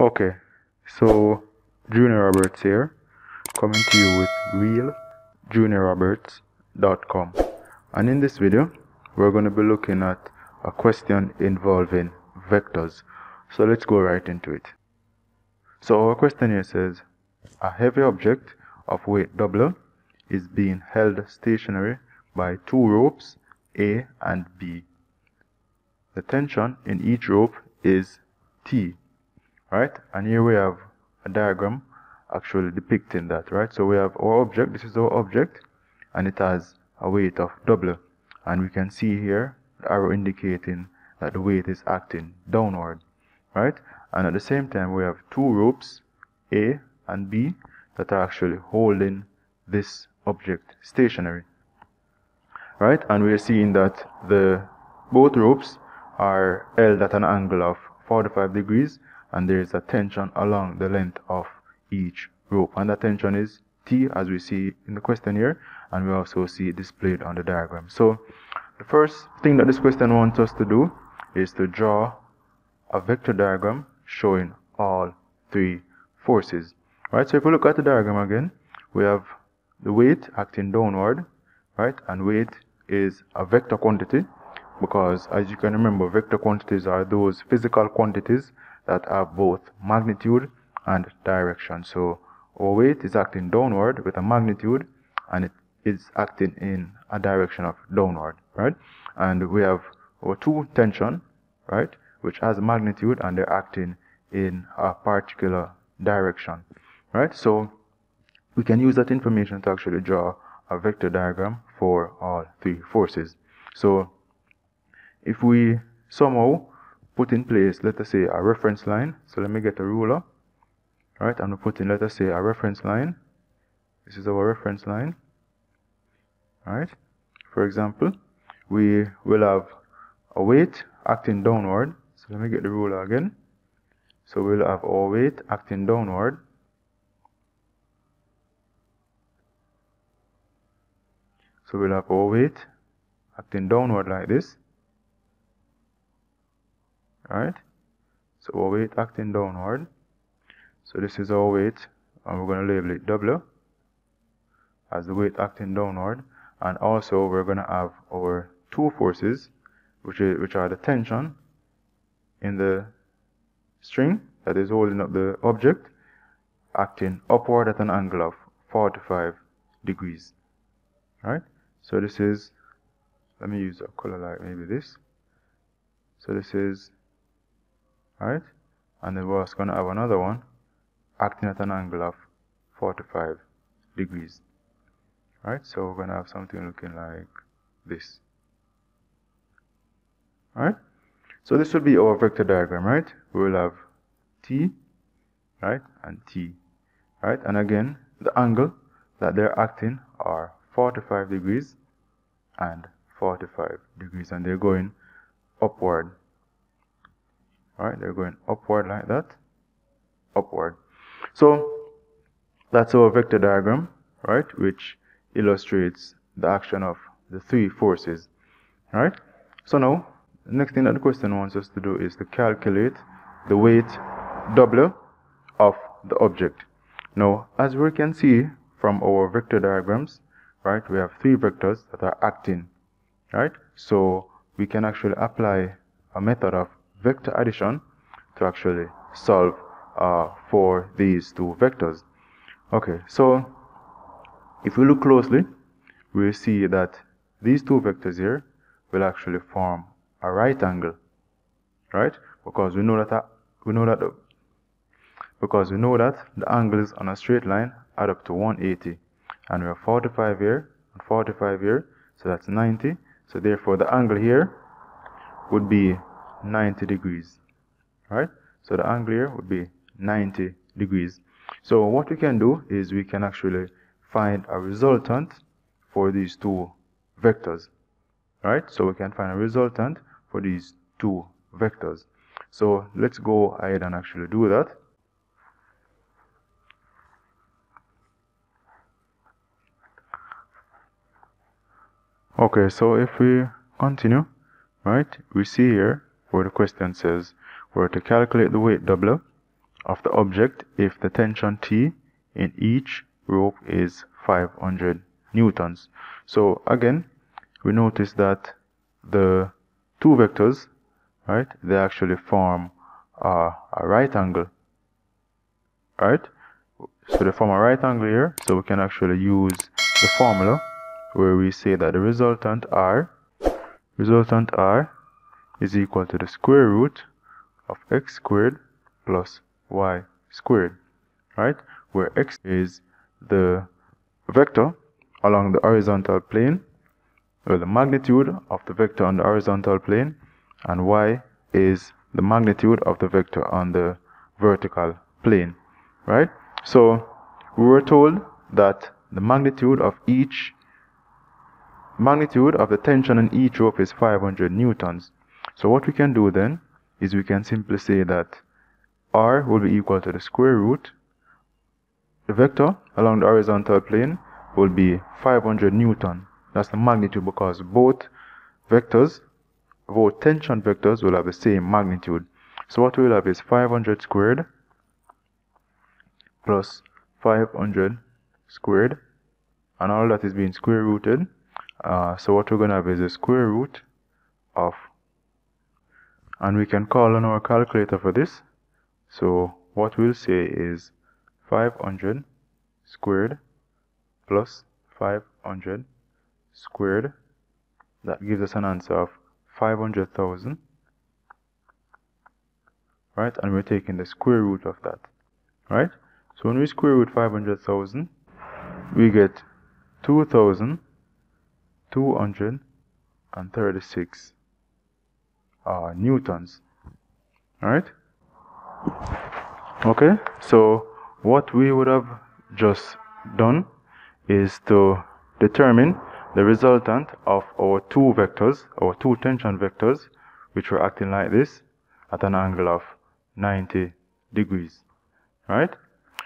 Okay, so Junior Roberts here, coming to you with realjuniorroberts.com. And in this video, we're going to be looking at a question involving vectors. So let's go right into it. So our question here says, a heavy object of weight W is being held stationary by two ropes A and B. The tension in each rope is T right? And here we have a diagram actually depicting that right? So we have our object this is our object and it has a weight of double. and we can see here the arrow indicating that the weight is acting downward right? And at the same time we have two ropes A and B that are actually holding this object stationary right? And we are seeing that the both ropes are held at an angle of 45 degrees and there is a tension along the length of each rope and the tension is T as we see in the question here and we also see displayed on the diagram. So the first thing that this question wants us to do is to draw a vector diagram showing all three forces. Right, so if we look at the diagram again, we have the weight acting downward, right, and weight is a vector quantity because as you can remember, vector quantities are those physical quantities that have both magnitude and direction. So our weight is acting downward with a magnitude and it is acting in a direction of downward, right? And we have our two tension, right, which has magnitude and they're acting in a particular direction, right? So we can use that information to actually draw a vector diagram for all three forces. So if we somehow put in place, let us say, a reference line. So let me get a ruler. Right, I'm going to put in, let us say, a reference line. This is our reference line. Right. For example, we will have a weight acting downward. So let me get the ruler again. So we'll have our weight acting downward. So we'll have our weight acting downward like this right so our weight acting downward so this is our weight and we're going to label it W as the weight acting downward and also we're going to have our two forces which is which are the tension in the string that is holding up the object acting upward at an angle of 45 degrees. Right so this is let me use a color like maybe this. So this is right? And then we're going to have another one acting at an angle of 45 degrees right? So we're going to have something looking like this right? So this will be our vector diagram right? We will have t right? And t right? And again the angle that they're acting are 45 degrees and 45 degrees and they're going upward right they're going upward like that. Upward. So that's our vector diagram right which illustrates the action of the three forces right? So now the next thing that the question wants us to do is to calculate the weight W of the object. Now as we can see from our vector diagrams right we have three vectors that are acting right? So we can actually apply a method of vector addition to actually solve uh, for these two vectors. Okay, so if we look closely, we'll see that these two vectors here will actually form a right angle, right? Because we know that we know that the, because we know that the angles on a straight line add up to 180, and we have 45 here and 45 here, so that's 90. So therefore, the angle here would be 90 degrees right? So the angle here would be 90 degrees. So what we can do is we can actually find a resultant for these two vectors right? So we can find a resultant for these two vectors. So let's go ahead and actually do that. Okay so if we continue right we see here where the question says we're to calculate the weight W of the object if the tension T in each rope is 500 newtons. So again, we notice that the two vectors, right, they actually form a, a right angle, right? So they form a right angle here, so we can actually use the formula where we say that the resultant R, resultant R is equal to the square root of x squared plus y squared, right? Where x is the vector along the horizontal plane, or the magnitude of the vector on the horizontal plane, and y is the magnitude of the vector on the vertical plane, right? So we were told that the magnitude of each magnitude of the tension in each rope is 500 newtons. So what we can do then is we can simply say that r will be equal to the square root. The vector along the horizontal plane will be 500 newton. That's the magnitude because both vectors both tension vectors will have the same magnitude. So what we'll have is 500 squared plus 500 squared and all that is being square rooted uh, so what we're going to have is a square root of and we can call on our calculator for this. So what we'll say is 500 squared plus 500 squared. That gives us an answer of 500,000 right? And we're taking the square root of that. Right? So when we square root 500,000 we get 2,236 uh, newtons right? Okay so what we would have just done is to determine the resultant of our two vectors our two tension vectors which were acting like this at an angle of 90 degrees right?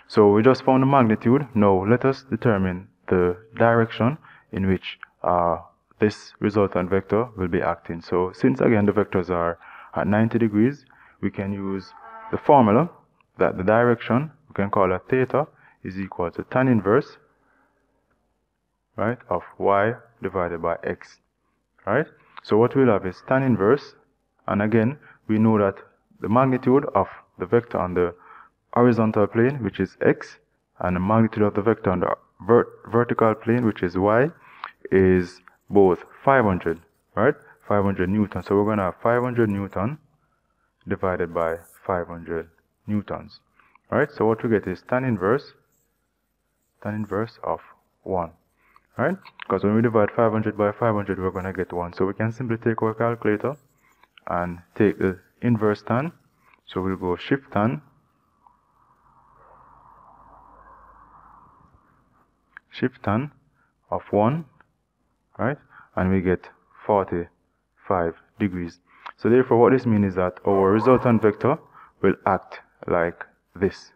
So we just found the magnitude. Now let us determine the direction in which uh, this resultant vector will be acting. So since again the vectors are at 90 degrees we can use the formula that the direction we can call it theta is equal to tan inverse right of y divided by x right? So what we'll have is tan inverse and again we know that the magnitude of the vector on the horizontal plane which is x and the magnitude of the vector on the vert vertical plane which is y is both 500 right 500 newton so we're going to have 500 newton divided by 500 newtons. Right? So what we get is tan inverse, tan inverse of 1. Right? Because when we divide 500 by 500, we're going to get 1. So we can simply take our calculator and take the inverse tan. So we'll go shift tan, shift tan of 1, right? And we get 45 degrees. So therefore what this means is that our resultant vector will act like this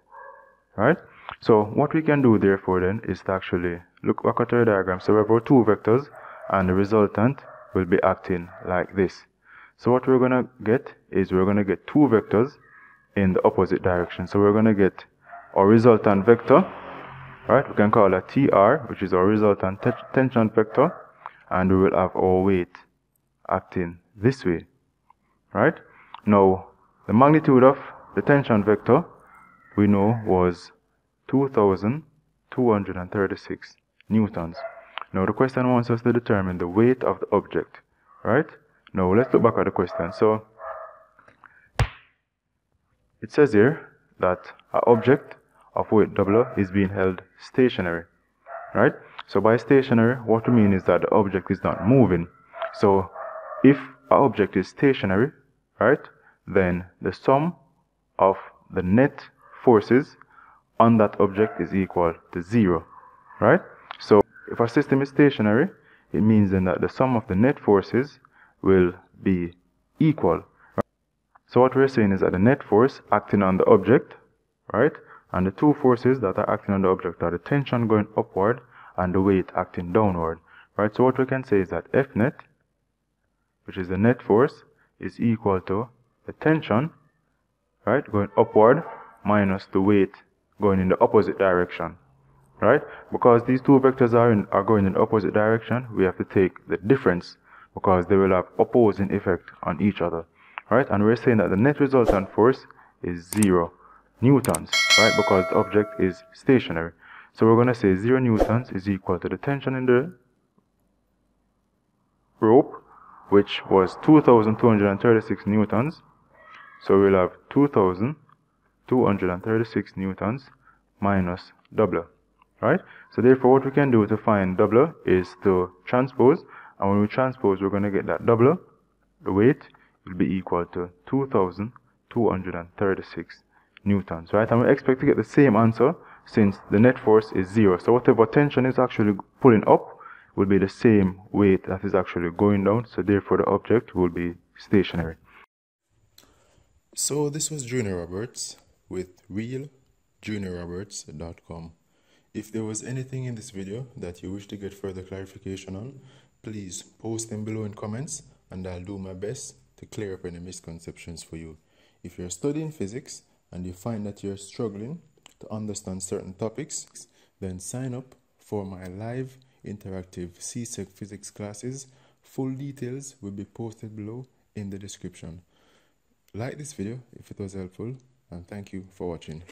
right? So what we can do therefore then is to actually look back at our diagram. So we have our two vectors and the resultant will be acting like this. So what we're gonna get is we're gonna get two vectors in the opposite direction. So we're gonna get our resultant vector right? We can call that tr which is our resultant tension vector and we will have our weight acting this way right now the magnitude of the tension vector we know was 2236 newtons. Now the question wants us to determine the weight of the object, right? Now let's look back at the question. So it says here that an object of weight W is being held stationary, right? So by stationary, what we mean is that the object is not moving. So if an object is stationary, right, then the sum of the net forces on that object is equal to zero, right? So if our system is stationary, it means then that the sum of the net forces will be equal. Right? So what we're saying is that the net force acting on the object, right? And the two forces that are acting on the object are the tension going upward and the weight acting downward, right? So what we can say is that F net, which is the net force, is equal to the tension right going upward minus the weight going in the opposite direction right? Because these two vectors are in, are going in the opposite direction we have to take the difference because they will have opposing effect on each other right? And we're saying that the net resultant force is zero newtons right? Because the object is stationary so we're going to say zero newtons is equal to the tension in the rope which was 2236 newtons. So we'll have 2236 newtons minus W right? So therefore what we can do to find W is to transpose. And when we transpose we're going to get that W the weight will be equal to 2236 newtons right? And we expect to get the same answer since the net force is zero. So whatever tension is actually pulling up will be the same weight that is actually going down. So therefore the object will be stationary. So this was Junior Roberts with realjuniorroberts.com if there was anything in this video that you wish to get further clarification on please post them below in comments and I'll do my best to clear up any misconceptions for you. If you're studying physics and you find that you're struggling to understand certain topics then sign up for my live interactive CSEC physics classes. Full details will be posted below in the description. Like this video if it was helpful and thank you for watching.